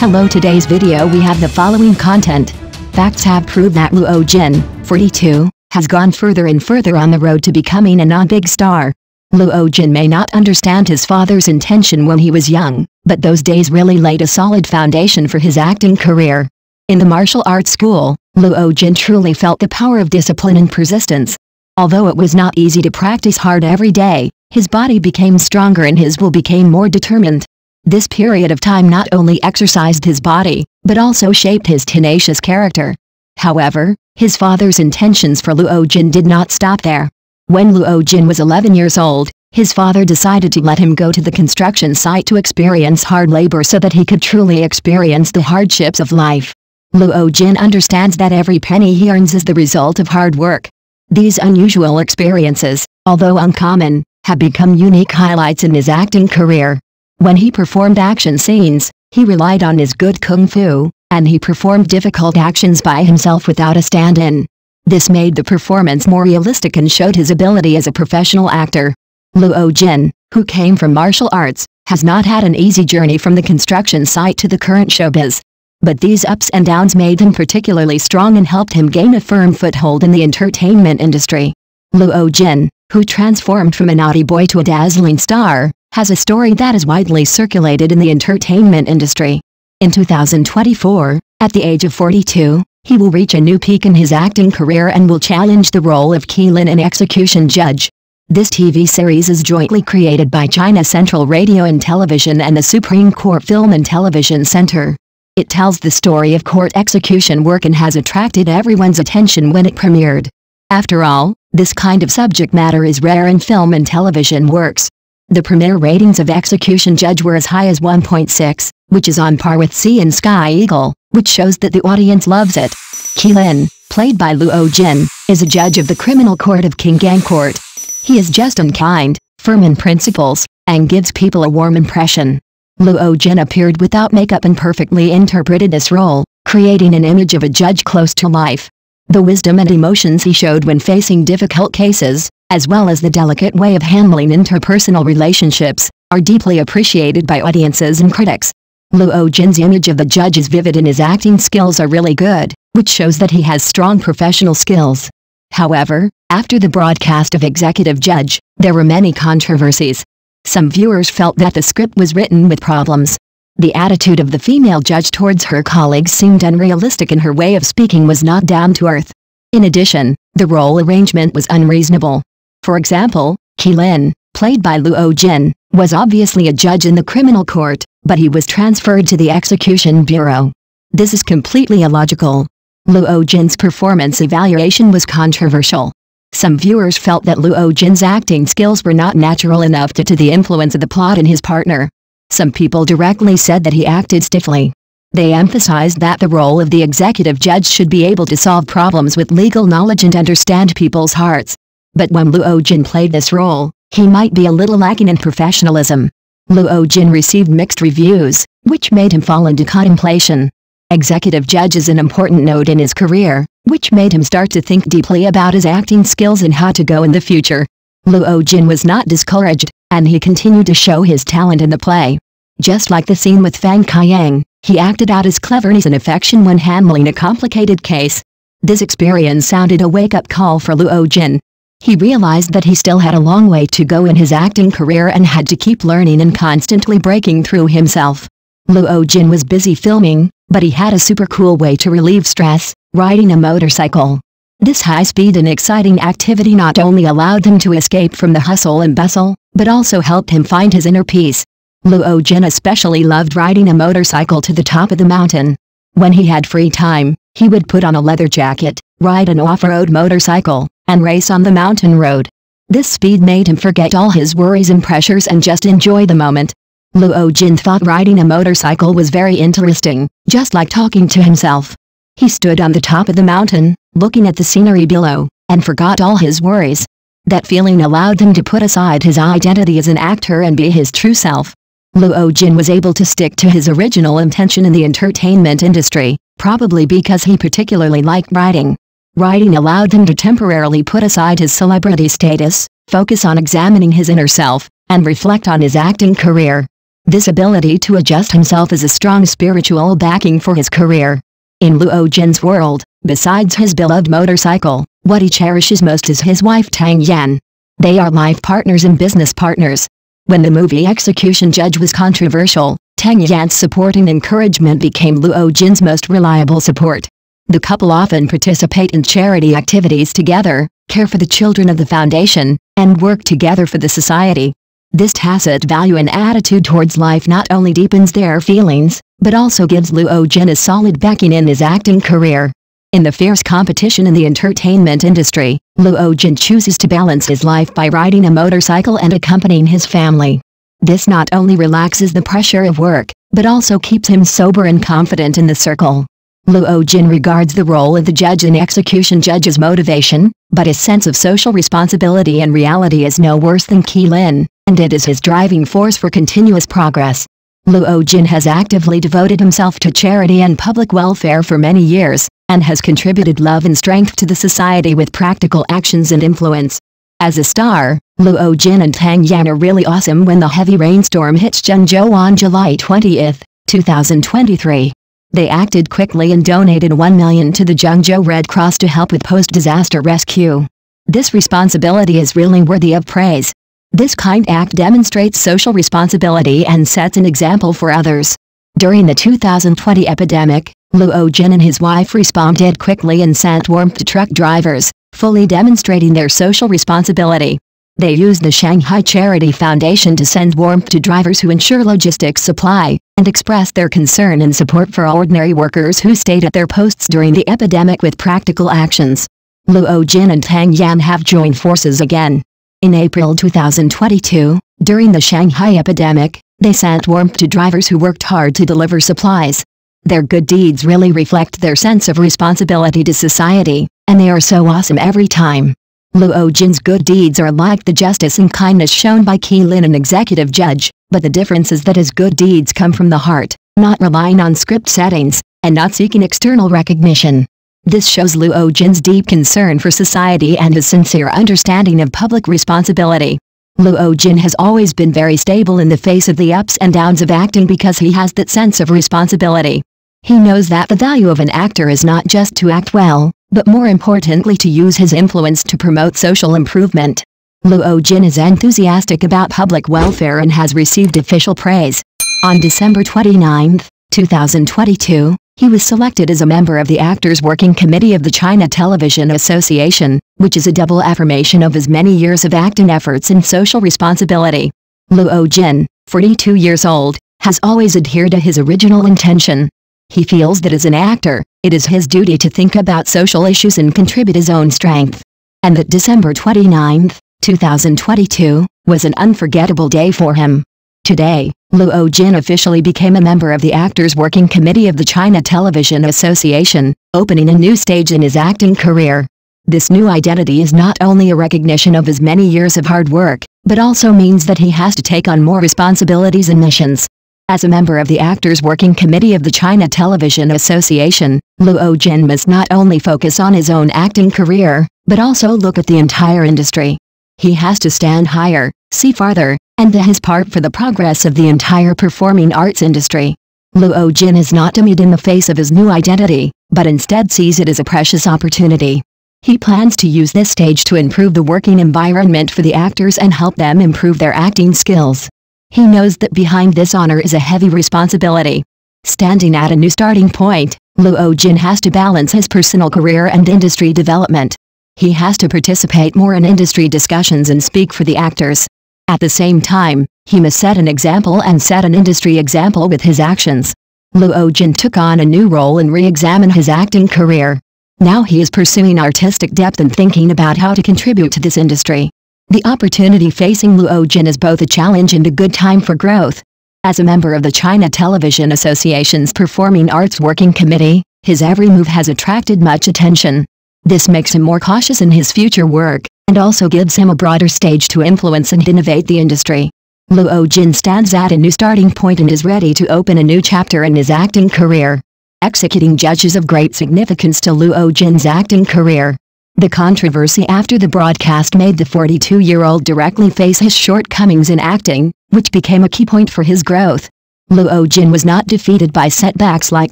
Hello today's video we have the following content. Facts have proved that Luo Jin, 42, has gone further and further on the road to becoming a non-big star. Luo Jin may not understand his father's intention when he was young, but those days really laid a solid foundation for his acting career. In the martial arts school, Luo Jin truly felt the power of discipline and persistence. Although it was not easy to practice hard every day, his body became stronger and his will became more determined. This period of time not only exercised his body, but also shaped his tenacious character. However, his father's intentions for Luo Jin did not stop there. When Luo Jin was 11 years old, his father decided to let him go to the construction site to experience hard labor so that he could truly experience the hardships of life. Luo Jin understands that every penny he earns is the result of hard work. These unusual experiences, although uncommon, have become unique highlights in his acting career. When he performed action scenes, he relied on his good kung fu, and he performed difficult actions by himself without a stand-in. This made the performance more realistic and showed his ability as a professional actor. Luo Jin, who came from martial arts, has not had an easy journey from the construction site to the current showbiz. But these ups and downs made him particularly strong and helped him gain a firm foothold in the entertainment industry. Luo Jin, who transformed from a naughty boy to a dazzling star, has a story that is widely circulated in the entertainment industry. In 2024, at the age of 42, he will reach a new peak in his acting career and will challenge the role of Qi Lin in Execution Judge. This TV series is jointly created by China Central Radio and Television and the Supreme Court Film and Television Center. It tells the story of court execution work and has attracted everyone's attention when it premiered. After all, this kind of subject matter is rare in film and television works. The premiere ratings of Execution Judge were as high as 1.6, which is on par with Sea and Sky Eagle, which shows that the audience loves it. Qi Lin, played by Luo Jin, is a judge of the criminal court of King Gang Court. He is just and kind, firm in principles, and gives people a warm impression. Luo Jin appeared without makeup and perfectly interpreted this role, creating an image of a judge close to life. The wisdom and emotions he showed when facing difficult cases, as well as the delicate way of handling interpersonal relationships, are deeply appreciated by audiences and critics. Luo Jin's image of the judge is vivid and his acting skills are really good, which shows that he has strong professional skills. However, after the broadcast of Executive Judge, there were many controversies. Some viewers felt that the script was written with problems, the attitude of the female judge towards her colleagues seemed unrealistic and her way of speaking was not down to earth. In addition, the role arrangement was unreasonable. For example, Qi Lin, played by Luo Jin, was obviously a judge in the criminal court, but he was transferred to the execution bureau. This is completely illogical. Luo Jin's performance evaluation was controversial. Some viewers felt that Luo Jin's acting skills were not natural enough due to the influence of the plot and his partner. Some people directly said that he acted stiffly. They emphasized that the role of the executive judge should be able to solve problems with legal knowledge and understand people's hearts. But when Luo Jin played this role, he might be a little lacking in professionalism. Luo Jin received mixed reviews, which made him fall into contemplation. Executive judge is an important note in his career, which made him start to think deeply about his acting skills and how to go in the future. Luo Jin was not discouraged, and he continued to show his talent in the play. Just like the scene with Fang Kaiyang, he acted out his cleverness and affection when handling a complicated case. This experience sounded a wake-up call for Luo Jin. He realized that he still had a long way to go in his acting career and had to keep learning and constantly breaking through himself. Luo Jin was busy filming, but he had a super cool way to relieve stress, riding a motorcycle. This high-speed and exciting activity not only allowed him to escape from the hustle and bustle, but also helped him find his inner peace. Luo Jin especially loved riding a motorcycle to the top of the mountain. When he had free time, he would put on a leather jacket, ride an off-road motorcycle, and race on the mountain road. This speed made him forget all his worries and pressures and just enjoy the moment. Luo Jin thought riding a motorcycle was very interesting, just like talking to himself. He stood on the top of the mountain, looking at the scenery below, and forgot all his worries. That feeling allowed him to put aside his identity as an actor and be his true self. Luo Jin was able to stick to his original intention in the entertainment industry, probably because he particularly liked writing. Writing allowed him to temporarily put aside his celebrity status, focus on examining his inner self, and reflect on his acting career. This ability to adjust himself is a strong spiritual backing for his career. In Luo Jin's world, besides his beloved motorcycle, what he cherishes most is his wife Tang Yan. They are life partners and business partners. When the movie Execution Judge was controversial, Tang Yan's support and encouragement became Luo Jin's most reliable support. The couple often participate in charity activities together, care for the children of the foundation, and work together for the society. This tacit value and attitude towards life not only deepens their feelings, but also gives Luo Jin a solid backing in his acting career. In the fierce competition in the entertainment industry, Luo Jin chooses to balance his life by riding a motorcycle and accompanying his family. This not only relaxes the pressure of work, but also keeps him sober and confident in the circle. Luo Jin regards the role of the judge and execution judge as motivation, but his sense of social responsibility and reality is no worse than Qi Lin, and it is his driving force for continuous progress. Luo Jin has actively devoted himself to charity and public welfare for many years, and has contributed love and strength to the society with practical actions and influence. As a star, Luo Jin and Tang Yan are really awesome when the heavy rainstorm hits Zhengzhou on July 20, 2023. They acted quickly and donated 1 million to the Zhengzhou Red Cross to help with post-disaster rescue. This responsibility is really worthy of praise. This kind act demonstrates social responsibility and sets an example for others. During the 2020 epidemic, Luo Jin and his wife responded quickly and sent warmth to truck drivers, fully demonstrating their social responsibility. They used the Shanghai Charity Foundation to send warmth to drivers who ensure logistics supply, and expressed their concern and support for ordinary workers who stayed at their posts during the epidemic with practical actions. Luo Jin and Tang Yan have joined forces again. In April 2022, during the Shanghai epidemic, they sent warmth to drivers who worked hard to deliver supplies. Their good deeds really reflect their sense of responsibility to society, and they are so awesome every time. Luo Jin's good deeds are like the justice and kindness shown by Qi Lin an executive judge, but the difference is that his good deeds come from the heart, not relying on script settings, and not seeking external recognition. This shows Luo Jin's deep concern for society and his sincere understanding of public responsibility. Luo Jin has always been very stable in the face of the ups and downs of acting because he has that sense of responsibility. He knows that the value of an actor is not just to act well, but more importantly to use his influence to promote social improvement. Luo Jin is enthusiastic about public welfare and has received official praise. On December 29, 2022, he was selected as a member of the Actors Working Committee of the China Television Association, which is a double affirmation of his many years of acting efforts and social responsibility. Luo Jin, 42 years old, has always adhered to his original intention, he feels that as an actor, it is his duty to think about social issues and contribute his own strength. And that December 29, 2022, was an unforgettable day for him. Today, Luo Jin officially became a member of the Actors Working Committee of the China Television Association, opening a new stage in his acting career. This new identity is not only a recognition of his many years of hard work, but also means that he has to take on more responsibilities and missions. As a member of the Actors Working Committee of the China Television Association, Luo Jin must not only focus on his own acting career, but also look at the entire industry. He has to stand higher, see farther, and do his part for the progress of the entire performing arts industry. Luo Jin is not timid in the face of his new identity, but instead sees it as a precious opportunity. He plans to use this stage to improve the working environment for the actors and help them improve their acting skills. He knows that behind this honor is a heavy responsibility. Standing at a new starting point, Luo Jin has to balance his personal career and industry development. He has to participate more in industry discussions and speak for the actors. At the same time, he must set an example and set an industry example with his actions. Luo Jin took on a new role and re-examined his acting career. Now he is pursuing artistic depth and thinking about how to contribute to this industry. The opportunity facing Luo Jin is both a challenge and a good time for growth. As a member of the China Television Association's Performing Arts Working Committee, his every move has attracted much attention. This makes him more cautious in his future work, and also gives him a broader stage to influence and innovate the industry. Luo Jin stands at a new starting point and is ready to open a new chapter in his acting career. Executing judges of great significance to Luo Jin's acting career. The controversy after the broadcast made the 42-year-old directly face his shortcomings in acting, which became a key point for his growth. Luo Jin was not defeated by setbacks like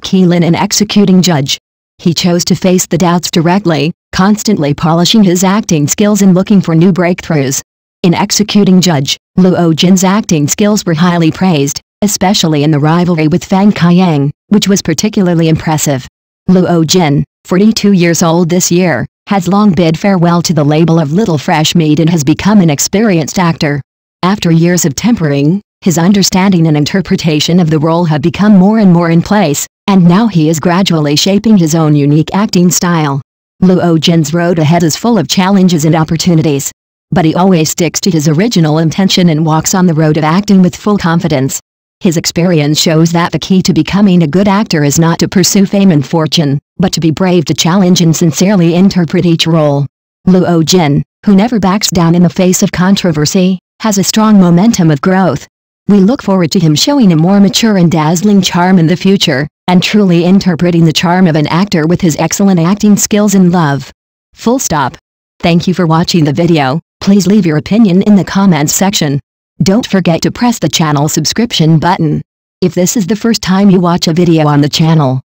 Qi Lin in executing judge. He chose to face the doubts directly, constantly polishing his acting skills and looking for new breakthroughs. In executing judge, Luo Jin's acting skills were highly praised, especially in the rivalry with Fang Kaiyang, which was particularly impressive. Luo Jin, 42 years old this year, has long bid farewell to the label of Little Fresh Meat and has become an experienced actor. After years of tempering, his understanding and interpretation of the role have become more and more in place, and now he is gradually shaping his own unique acting style. Luo Jin's road ahead is full of challenges and opportunities. But he always sticks to his original intention and walks on the road of acting with full confidence. His experience shows that the key to becoming a good actor is not to pursue fame and fortune, but to be brave to challenge and sincerely interpret each role. Luo Jin, who never backs down in the face of controversy, has a strong momentum of growth. We look forward to him showing a more mature and dazzling charm in the future, and truly interpreting the charm of an actor with his excellent acting skills and love. Full stop. Thank you for watching the video, please leave your opinion in the comments section. Don't forget to press the channel subscription button. If this is the first time you watch a video on the channel,